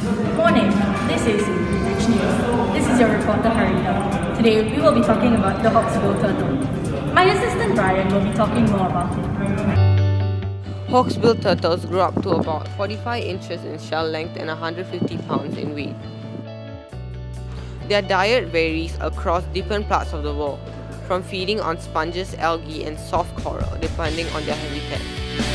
Morning, this is Rich News. This is your reporter Haritha. Today we will be talking about the hawksbill turtle. My assistant Brian will be talking more about it. Hawksbill turtles grow up to about 45 inches in shell length and 150 pounds in weight. Their diet varies across different parts of the world, from feeding on sponges, algae and soft coral depending on their habitat.